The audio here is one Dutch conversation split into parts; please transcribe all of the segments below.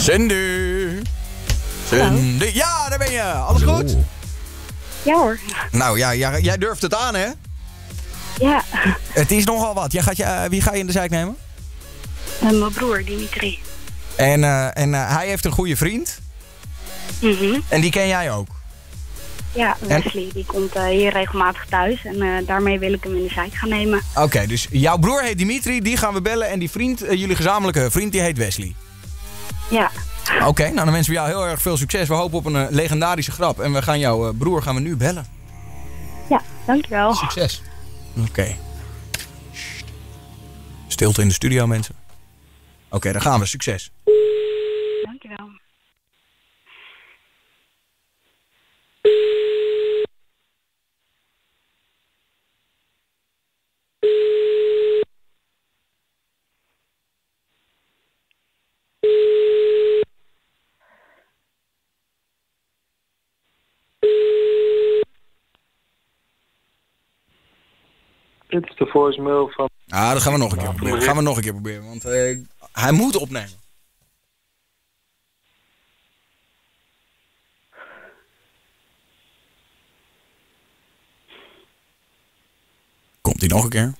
Cindy. Cindy. Ja, daar ben je. Alles goed? Ja hoor. Nou ja, jij, jij durft het aan, hè? Ja, Het is nogal wat. Jij gaat je, eh, wie ga je in de zijk nemen? en mijn broer Dimitri. En, eh, en eh, hij heeft een goede vriend. Mhm. En die ken jij ook. Ja, Wesley die komt eh, hier regelmatig thuis en eh, daarmee wil ik hem in de zijk gaan nemen. Oké, dus jouw broer heet Dimitri, die gaan we bellen. En die vriend, eh, jullie gezamenlijke vriend, die heet Wesley. Ja, Oké, nou dan wensen we jou heel erg veel succes. We hopen op een eh, legendarische grap. En we gaan jouw eh, broer gaan we nu bellen. ja, dankjewel. Succes. Oké. Stilte in de studio, mensen. Oké, daar gaan we. Succes. Dankjewel. Dit is de voicemail van... Ah, dat gaan we nog een keer proberen. gaan we nog een keer proberen. Want eh, hij moet opnemen. Komt hij nog een keer?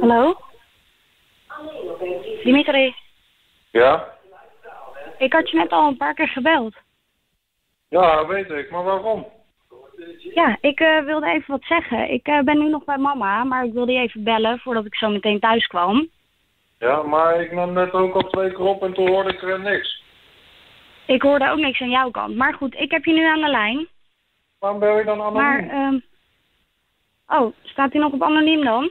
Hallo? Dimitri, Ja? ik had je net al een paar keer gebeld. Ja, weet ik. Maar waarom? Ja, ik eh, wilde even wat zeggen. Ik eh, ben nu nog bij mama, maar ik wilde je even bellen voordat ik zo meteen thuis kwam. Ja, maar ik nam net ook al twee keer op en toen hoorde ik er niks. Ik hoorde ook niks aan jouw kant. Maar goed, ik heb je nu aan de lijn. Waarom bel je dan Maar, anoniem? ehm oh, staat hij nog op anoniem dan?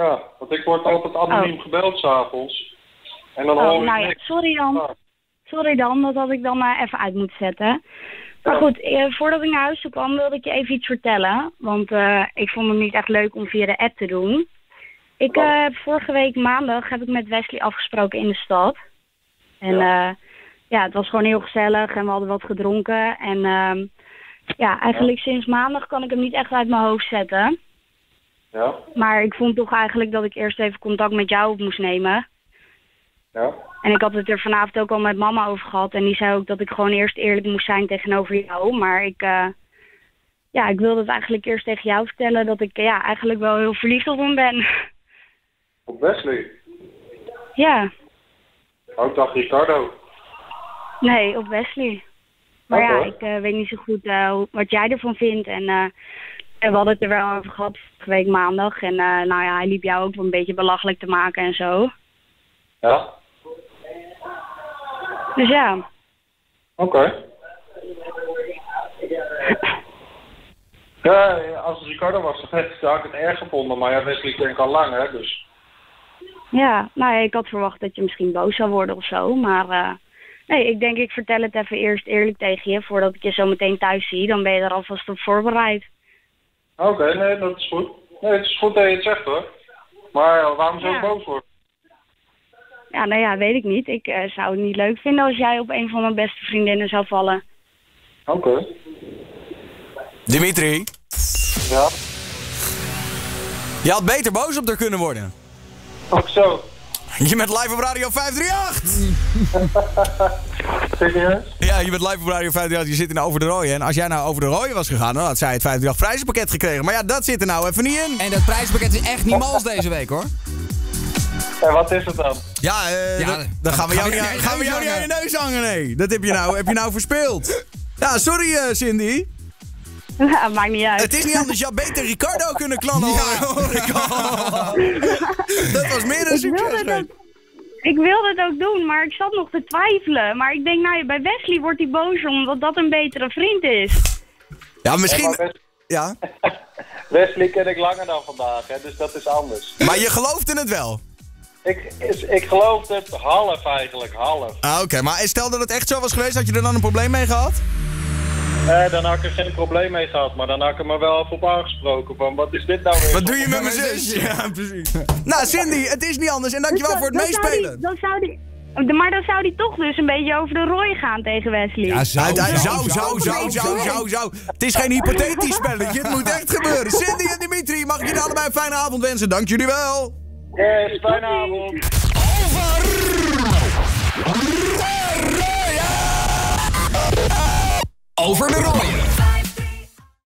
Ja, want ik word altijd anoniem gebeld s'avonds. En dan Oh, hoor ik nou ja, sorry dan. Ja. Sorry dan, dat had ik dan eh, even uit moeten zetten. Maar goed, eh, voordat ik naar huis toe kwam, wilde ik je even iets vertellen. Want eh, ik vond het niet echt leuk om via de app te doen. Ik Oh. eh, heb vorige week maandag heb ik met Wesley afgesproken in de stad. En ja. ja, het was gewoon heel gezellig en we hadden wat gedronken. En ehm, ja, eigenlijk sinds maandag kan ik hem niet echt uit mijn hoofd zetten. Ja? Maar ik vond toch eigenlijk dat ik eerst even contact met jou op moest nemen. Ja? En ik had het er vanavond ook al met mama over gehad. En die zei ook dat ik gewoon eerst eerlijk moest zijn tegenover jou. Maar ik, eh, ja, ik wilde het eigenlijk eerst tegen jou vertellen dat ik ja, eigenlijk wel heel verliefd op hem ben. Op Wesley. ja, Oh, ik dacht Ricardo. nee, op Wesley. Maar ja, ik eh, weet niet zo goed eh, wat jij ervan vindt. En eh, we hadden het er wel over gehad vorige week maandag. En eh, nou ja, hij liep jou ook een beetje belachelijk te maken en zo. Ja? Dus ja, Oké. Ja, als het Ricardo was, dan had ik het erg gevonden. Maar ja, Wesley ken ik al lang, hè, dus... Ja, nou ja, ik had verwacht dat je misschien boos zou worden of zo. Maar eh, nee, ik denk ik vertel het even eerst eerlijk tegen je. Voordat ik je zo meteen thuis zie. Dan ben je er alvast op voorbereid. Oké, nee, dat is goed. Nee, het is goed dat je het zegt, hoor. Maar eh, waarom zo Ja. boos worden? Ja, nou ja, weet ik niet. Ik eh, zou het niet leuk vinden als jij op een van mijn beste vriendinnen zou vallen. Oké. Dimitri, Ja? je had beter boos op haar kunnen worden. Ook zo. Je bent live op Radio 538. Serieus? Ja, je bent live op Radio 538. Je zit in Over de Rooie. En als jij nou over de Rooie was gegaan, dan had zij het 538 prijzenpakket gekregen. Maar ja, dat zit er nou even niet in. En dat prijspakket is echt niet mals deze week hoor. En wat is het dan? Ja, eh, Ja, dat- dan gaan we jou niet aan- gaan we jou niet aan je neus hangen, nee. Dat heb je nou, heb je nou verspeeld. Ja, sorry eh, Cindy. Ja, Maakt niet uit. Het is niet anders. Je had beter Ricardo kunnen klannen. hoor ik al. Dat was meer dan ik, wilde succes. het ook, ik wilde het ook doen, maar ik zat nog te twijfelen. Maar ik denk, nou ja, bij Wesley wordt hij boos omdat dat een betere vriend is. Ja, Ja, misschien... Ja, Wesley ken ik langer dan vandaag, hè, dus dat is anders. maar je geloofde het wel. Ik, is, ik geloof het half eigenlijk, half. Ah, oké. Maar stel dat het echt zo was geweest, had je er dan een probleem mee gehad? Eh, dan had ik er geen probleem mee gehad, maar dan had ik er maar wel even op aangesproken. Van, wat is dit nou weer? Wat doe je met mijn zus? Ja, precies. Nou, Cindy, het is niet anders. En dankjewel voor het Dan zou die- meespelen. Dan zou die... Maar dan zou die toch dus een beetje over de rooi gaan tegen Wesley. Ja, zou, zou, zou, zou, zou, zou, zou, zou. Het is geen hypothetisch spelletje. Het moet echt gebeuren. Cindy en Dimitri, mag ik jullie allebei een fijne avond wensen. Dank jullie wel. Yes, fijne avond. Over de rooien.